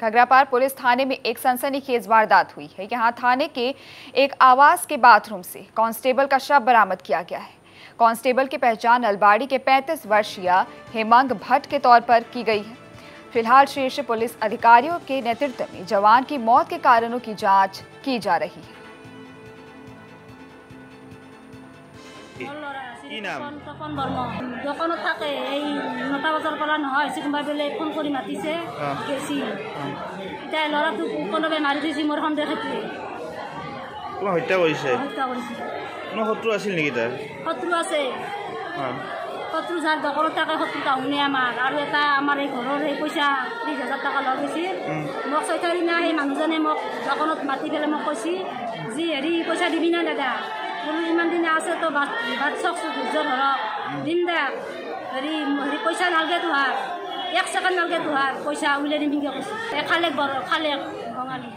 खगरापार police थाने में एक सनसनीखेज वारदात हुई है यहाँ थाने के एक आवास के बाथरूम से कांस्टेबल का शव बरामद किया गया है कांस्टेबल की पहचान अलबाड़ी के 35 वर्षीय हेमंग भट्ट के तौर पर की गई है फिलहाल शीर्ष पुलिस अधिकारियों के नेतृत्व में जवान की मौत के कारणों की जांच की जा रही है মোৰ ল'ৰা আছিল কি নাম? তপন তপন বৰ্মন দোকানত থাকে এই বজাৰ পৰা নহয় কোনোবা বেলেগ ফোন কৰি মাতিছে। গেছি। এতিয়া ল'ৰাটোক কোনোবাই মাৰি থৈছে মোৰ সন্দেহ সেইটোৱে। তোমাক হত্যা কৰিছে? হত্যা কৰিছে। কোনো শত্ৰু আছিল নেকি তাৰ? শত্ৰু আছে। শত্ৰু যাৰ শত্ৰু আমাৰ। আৰু এটা আমাৰ এই ঘৰৰ সেই পইচা ত্ৰিছ হাজাৰ টকা লৈ গৈছে মোক দিনা সেই মানুহজনে মোক দোকানত মাতি পেলাই মোক কৈছে যি হেৰি পইচা দিবি না দাদা বোলো ইমান দিনে আছে তো ভাত ভাত ধৈৰ্য ধৰক দিম দে। হেৰি হেৰি পইচা নালগে তোহাৰ এক চেকেণ্ড নালগে তোহাৰ পইচা উলিয়াই নিমিংগে কৈছে খালে বৰ খালে বঙালী